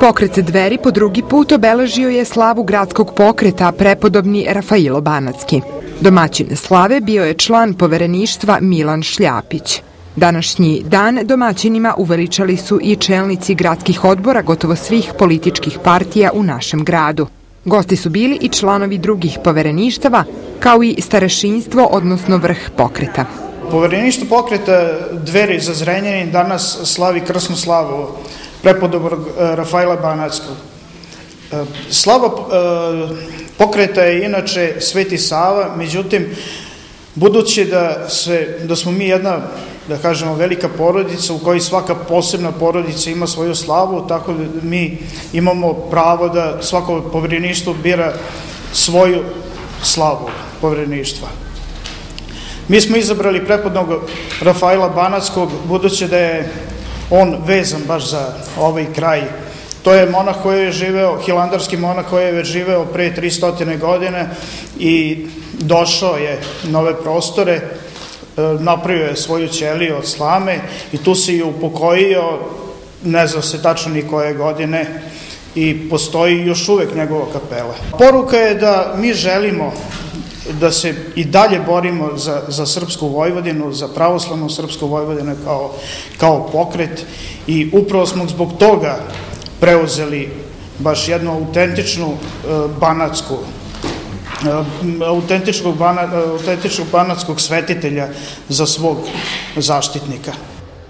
Pokret dveri po drugi put obeležio je slavu gradskog pokreta prepodobni Rafailo Banacki. Domaćin slave bio je član povereništva Milan Šljapić. Današnji dan domaćinima uveličali su i čelnici gradskih odbora gotovo svih političkih partija u našem gradu. Gosti su bili i članovi drugih povereništava, kao i starešinstvo, odnosno vrh pokreta. Povereništvo pokreta Dveri za Zrenjanin danas slavi krsnu slavu prepodobrog e, Rafaela Banackog. E, slava e, pokreta je inače Sveti Sava, međutim, budući da, se, da smo mi jedna da kažemo, velika porodica u kojoj svaka posebna porodica ima svoju slavu, tako da mi imamo pravo da svako povereništvo bira svoju slavu povereništva. Mi smo izabrali prepodnog Rafaela Banackog, budući da je on vezan baš za ovaj kraj. To je monah koji je živeo, hilandarski monah koji je već živeo pre 300 godine i došao je na ove prostore, e, napravio je svoju ćeliju od slame i tu se i upokojio, ne zna se tačno ni koje godine, i postoji još uvek njegova kapela. Poruka je da mi želimo da se i dalje borimo za, za Srpsku Vojvodinu, za pravoslavnu Srpsku Vojvodinu kao, kao pokret i upravo smo zbog toga preuzeli baš jednu autentičnu uh, banatsku uh, autentičnog, bana, autentičnog banatskog svetitelja za svog zaštitnika.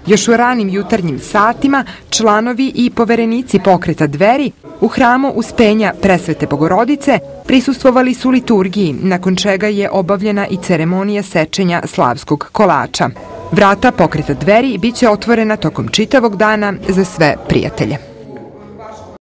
Još u ranim jutarnjim satima članovi i poverenici pokreta dveri u hramu Uspenja Presvete Bogorodice prisustvovali su liturgiji, nakon čega je obavljena i ceremonija sečenja slavskog kolača. Vrata pokreta dveri biće otvorena tokom čitavog dana za sve prijatelje.